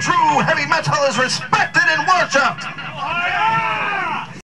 true heavy metal is respected and worshipped.